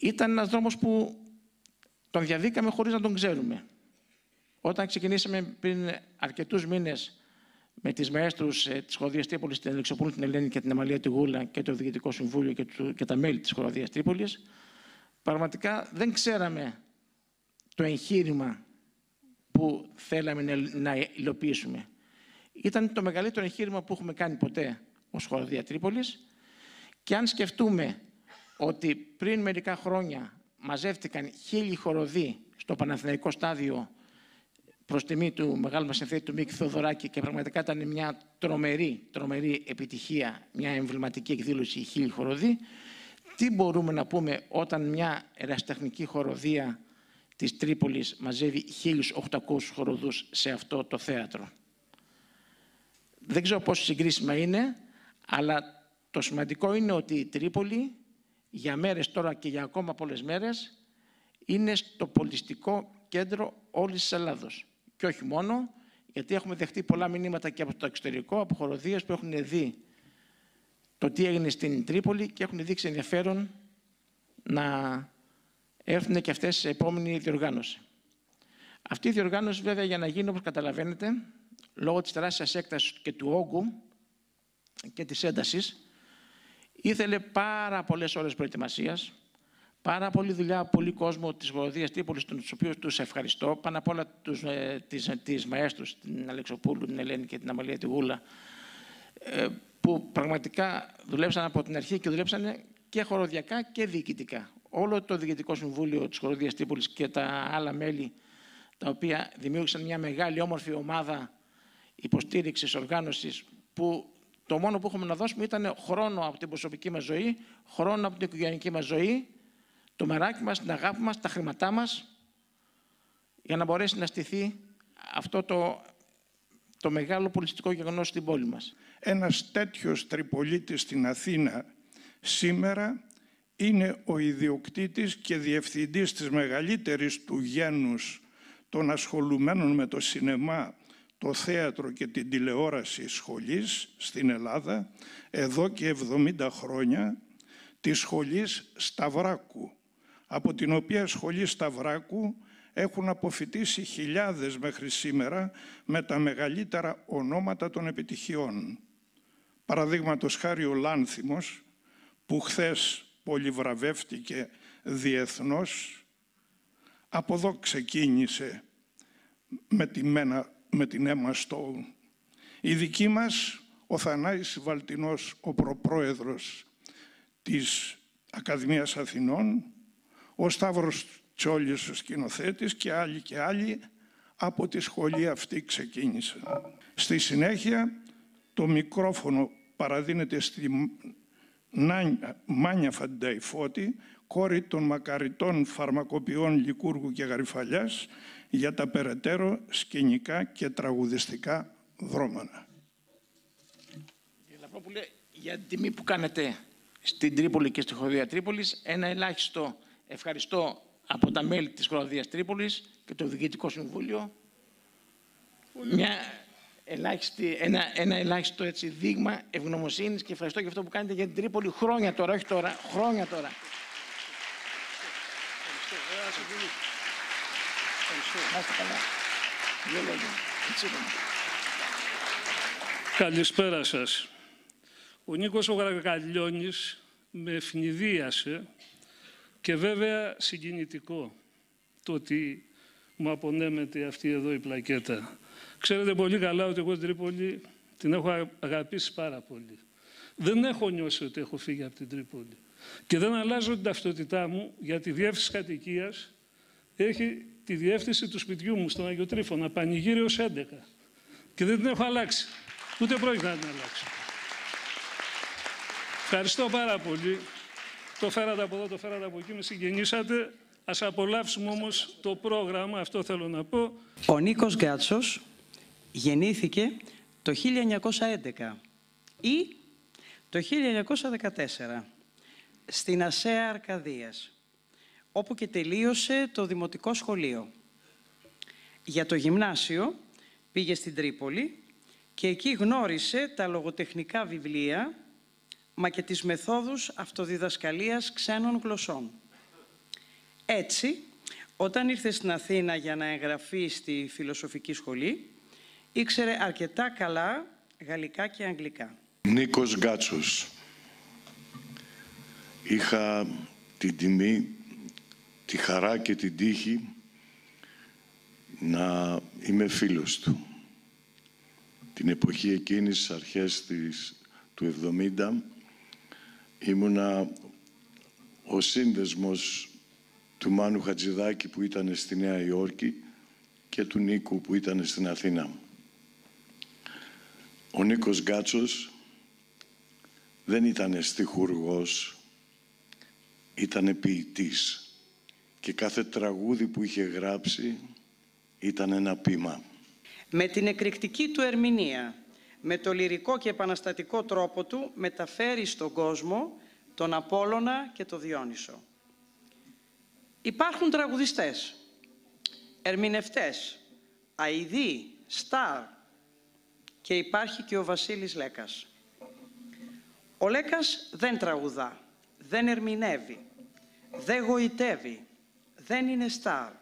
ήταν ένας δρόμος που τον διαδίκαμε χωρίς να τον ξέρουμε. Όταν ξεκινήσαμε πριν αρκετούς μήνες με τις μαέστρους ε, της Χοροδίας Τρίπολης, την Ελεξοπούλου, την Ελένη και την Αμαλία Τιγούλα και το Διοικητικό Συμβούλιο και, του, και τα μέλη της Χοροδίας Τρίπολης, πραγματικά δεν ξέραμε το εγχείρημα που θέλαμε να υλοποιήσουμε. Ήταν το μεγαλύτερο εγχείρημα που έχουμε κάνει ποτέ ως Χοροδία Τρίπολης και αν σκεφτούμε ότι πριν μερικά χρόνια μαζεύτηκαν χίλιοι χοροδοί στο Παναθηναϊκό στάδιο προς τιμή του μεγάλου μας του Μίκη Θοδωράκη και πραγματικά ήταν μια τρομερή, τρομερή επιτυχία, μια εμβληματική εκδήλωση χίλιοι χοροδοί, τι μπορούμε να πούμε όταν μια εραστεχνική χοροδία της Τρίπολης μαζεύει 1.800 χοροδούς σε αυτό το θέατρο; Δεν ξέρω πόσο συγκρίσιμα είναι, αλλά το σημαντικό είναι ότι η Τρίπολη για μέρες τώρα και για ακόμα πολλές μέρες είναι στο πολιτιστικό κέντρο όλης της Ελλάδος. Και όχι μόνο, γιατί έχουμε δεχτεί πολλά μηνύματα και από το εξωτερικό, από χοροδίες που έχουν δει το τι έγινε στην Τρίπολη και έχουν δείξει ενδιαφέρον να έρθουν και αυτές σε επόμενη διοργάνωση. Αυτή η διοργάνωση βέβαια για να γίνει όπως καταλαβαίνετε, λόγω της τεράστιας έκτασης και του όγκου και της έντασης, ήθελε πάρα πολλές ώρες προετοιμασίας, πάρα πολλή δουλειά, πολύ κόσμο της Βοροδίας Τρίπολης, τους οποίους τους ευχαριστώ, πάνω απ' όλα τους, ε, τις, τις μαέστρους, την Αλεξοπούλου, την Ελένη και την Αμαλία Τιγούλα, ε, που πραγματικά δουλέψαν από την αρχή και δουλέψαν και χωροδιακά και διοικητικά. Όλο το Διοικητικό Συμβούλιο της Χοροδίας Τρίπολης και τα άλλα μέλη, τα οποία δημιούργησαν μια μεγάλη όμορφη ομάδα υποστήριξης, οργάνωσης, που το μόνο που έχουμε να δώσουμε ήταν χρόνο από την προσωπική μας ζωή, χρόνο από την οικογενειακή μας ζωή, το μεράκι μας, την αγάπη μας, τα χρήματά μας, για να μπορέσει να στηθεί αυτό το, το μεγάλο πολιτιστικό γεγονός στην πόλη μας. Ένας τέτοιος τριπολίτης στην Αθήνα σήμερα είναι ο ιδιοκτήτης και διευθυντής της μεγαλύτερης του γένους των ασχολουμένων με το σινεμά το θέατρο και την τηλεόραση σχολής στην Ελλάδα εδώ και 70 χρόνια της σχολής Σταυράκου, από την οποία σχολή Σταυράκου έχουν αποφυτίσει χιλιάδες μέχρι σήμερα με τα μεγαλύτερα ονόματα των επιτυχιών. Παραδείγματος χάρη ο Λάνθιμος, που χθες πολυβραβεύτηκε διεθνώς, από εδώ ξεκίνησε με τη μένα με την Έμα Στόου. Η δική μας, ο Θανάης Βαλτινός, ο προπρόεδρος της Ακαδημίας Αθηνών, ο Σταύρος Τσόλιος, ο σκηνοθέτης και άλλοι και άλλοι από τη σχολή αυτή ξεκίνησαν. Στη συνέχεια το μικρόφωνο παραδίνεται στη Μάνια Φανταϊφώτη, κόρη των μακαριτών φαρμακοποιών Λικούργου και Γαριφαλιάς, για τα περαιτέρω σκηνικά και τραγουδιστικά δρόμενα. Κύριε για την τιμή που κάνετε στην Τρίπολη και στη Χοροδία Τρίπολης, ένα ελάχιστο ευχαριστώ από τα μέλη της Χοροδίας Τρίπολης και το Διοικητικό Συμβούλιο. Μια ελάχιστη, ένα, ένα ελάχιστο έτσι, δείγμα ευγνωμοσύνης και ευχαριστώ για αυτό που κάνετε για την Τρίπολη χρόνια τώρα, όχι τώρα, χρόνια τώρα. Καλησπέρα σας. Ο Νίκος ο Γραγαλιώνης με ευνηδίασε και βέβαια συγκινητικό το ότι μου απονέμεται αυτή εδώ η πλακέτα. Ξέρετε πολύ καλά ότι εγώ την Τρίπολη την έχω αγαπήσει πάρα πολύ. Δεν έχω νιώσει ότι έχω φύγει από την Τρίπολη. Και δεν αλλάζω την ταυτότητά μου για τη διεύθυνση κατοικίας έχει τη διεύθυνση του σπιτιού μου στον Αγιο Τρίφωνα, Πανηγύριος 11. Και δεν την έχω αλλάξει. Ούτε πρόκειται να την αλλάξω. Ευχαριστώ πάρα πολύ. Το φέρατε από εδώ, το φέρατε από εκεί, με συγκινήσατε. Ας απολαύσουμε όμως το πρόγραμμα, αυτό θέλω να πω. Ο Νίκος Γκάτσος γεννήθηκε το 1911 ή το 1914 στην Ασέα Αρκαδίας όπου και τελείωσε το δημοτικό σχολείο. Για το γυμνάσιο πήγε στην Τρίπολη και εκεί γνώρισε τα λογοτεχνικά βιβλία μα και τις μεθόδους αυτοδιδασκαλίας ξένων γλωσσών. Έτσι, όταν ήρθε στην Αθήνα για να εγγραφεί στη φιλοσοφική σχολή, ήξερε αρκετά καλά γαλλικά και αγγλικά. Νίκος Γκάτσος. Είχα την τιμή, τη χαρά και την τύχη να είμαι φίλος του. Την εποχή εκείνης, αρχές της, του 70, ήμουνα ο σύνδεσμος του Μάνου Χατζηδάκη που ήταν στη Νέα Υόρκη και του Νίκου που ήταν στην Αθήνα. Ο Νίκος Γκάτσος δεν ήταν στιχουργός, ήταν ποιητής και κάθε τραγούδι που είχε γράψει ήταν ένα πείμα. Με την εκρηκτική του ερμηνεία, με το λυρικό και επαναστατικό τρόπο του, μεταφέρει στον κόσμο τον Απόλλωνα και το Διόνυσο. Υπάρχουν τραγουδιστές, ερμηνευτές, αηδοί, στάρ και υπάρχει και ο Βασίλης Λέκας. Ο Λέκας δεν τραγουδά, δεν ερμηνεύει, δεν γοητεύει, δεν είναι στάρ.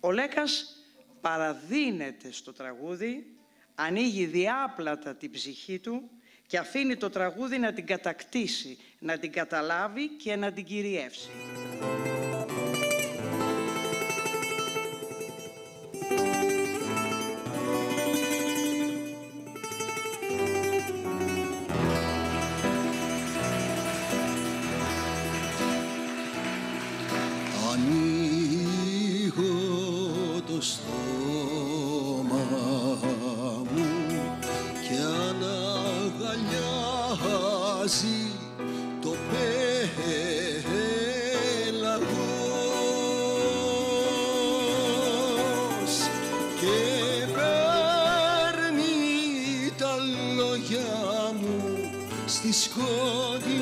Ο Λέκας παραδίνεται στο τραγούδι, ανοίγει διάπλατα την ψυχή του και αφήνει το τραγούδι να την κατακτήσει, να την καταλάβει και να την κυριεύσει. ανοίγω το στόμα μου και αναγαλιάζει το πέλαγος και παίρνει τα λόγια μου στη σκόνη